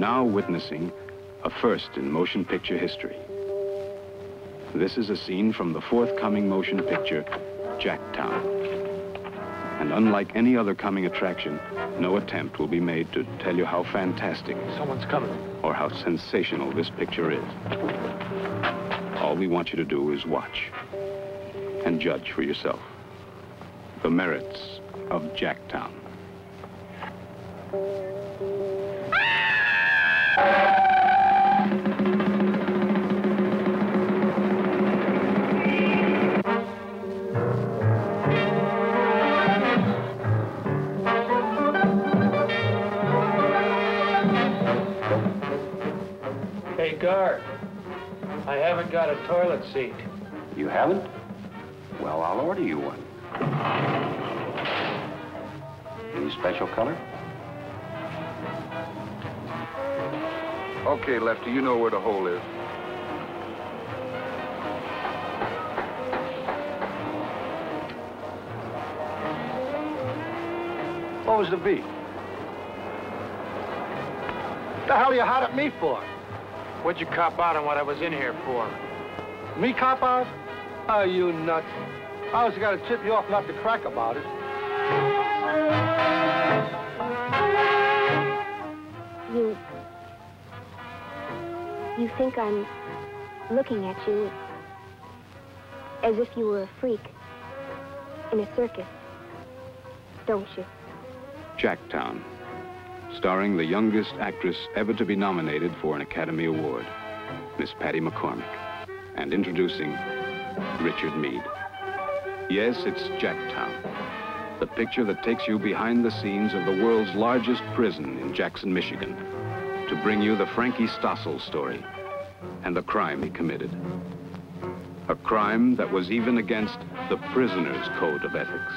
now witnessing a first in motion picture history. This is a scene from the forthcoming motion picture, Jacktown. And unlike any other coming attraction, no attempt will be made to tell you how fantastic Someone's coming. or how sensational this picture is. All we want you to do is watch and judge for yourself the merits of Jacktown. Hey, guard. I haven't got a toilet seat. You haven't? Well, I'll order you one. Any special color? Okay, Lefty, you know where the hole is. What was the beat? The hell are you hot at me for? What'd you cop out on what I was in here for? Me cop out? Are you nuts? I was gonna tip you off not to crack about it. You think I'm looking at you as if you were a freak in a circus, don't you? Jacktown, starring the youngest actress ever to be nominated for an Academy Award, Miss Patty McCormack, and introducing Richard Meade. Yes, it's Jacktown, the picture that takes you behind the scenes of the world's largest prison in Jackson, Michigan, to bring you the Frankie Stossel story and the crime he committed. A crime that was even against the prisoner's code of ethics.